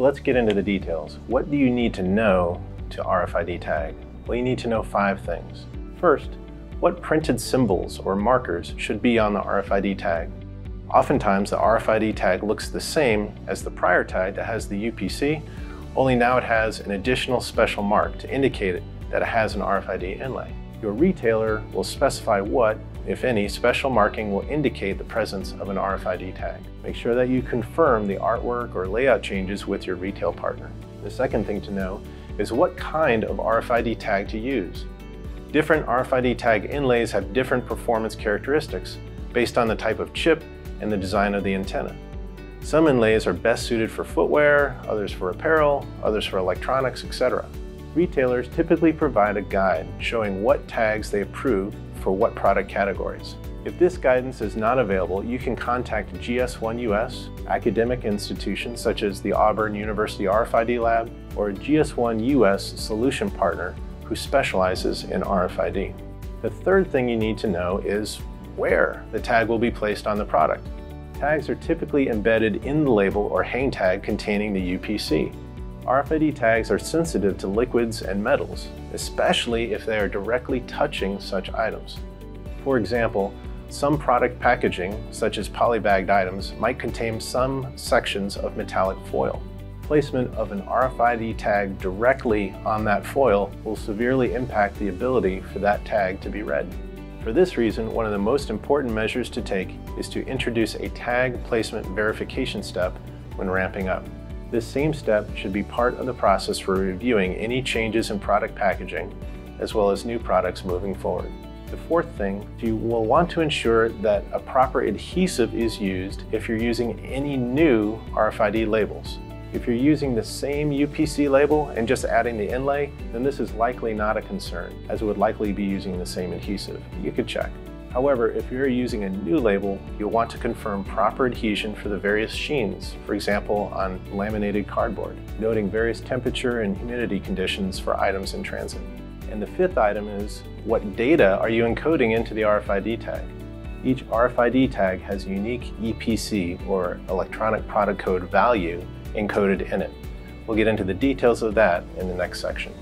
Let's get into the details. What do you need to know to RFID tag? Well, you need to know five things. First, what printed symbols or markers should be on the RFID tag? Oftentimes, the RFID tag looks the same as the prior tag that has the UPC, only now it has an additional special mark to indicate that it has an RFID inlay. Your retailer will specify what, if any, special marking will indicate the presence of an RFID tag. Make sure that you confirm the artwork or layout changes with your retail partner. The second thing to know is what kind of RFID tag to use. Different RFID tag inlays have different performance characteristics based on the type of chip and the design of the antenna. Some inlays are best suited for footwear, others for apparel, others for electronics, etc. Retailers typically provide a guide showing what tags they approve for what product categories. If this guidance is not available, you can contact GS1 US, academic institutions such as the Auburn University RFID Lab, or a GS1 US solution partner who specializes in RFID. The third thing you need to know is where the tag will be placed on the product. Tags are typically embedded in the label or hang tag containing the UPC. RFID tags are sensitive to liquids and metals, especially if they are directly touching such items. For example, some product packaging, such as polybagged items, might contain some sections of metallic foil. Placement of an RFID tag directly on that foil will severely impact the ability for that tag to be read. For this reason, one of the most important measures to take is to introduce a tag placement verification step when ramping up. This same step should be part of the process for reviewing any changes in product packaging, as well as new products moving forward. The fourth thing, you will want to ensure that a proper adhesive is used if you're using any new RFID labels. If you're using the same UPC label and just adding the inlay, then this is likely not a concern, as it would likely be using the same adhesive. You could check. However, if you're using a new label, you'll want to confirm proper adhesion for the various sheens, for example, on laminated cardboard, noting various temperature and humidity conditions for items in transit. And the fifth item is, what data are you encoding into the RFID tag? Each RFID tag has a unique EPC, or electronic product code value, encoded in it. We'll get into the details of that in the next section.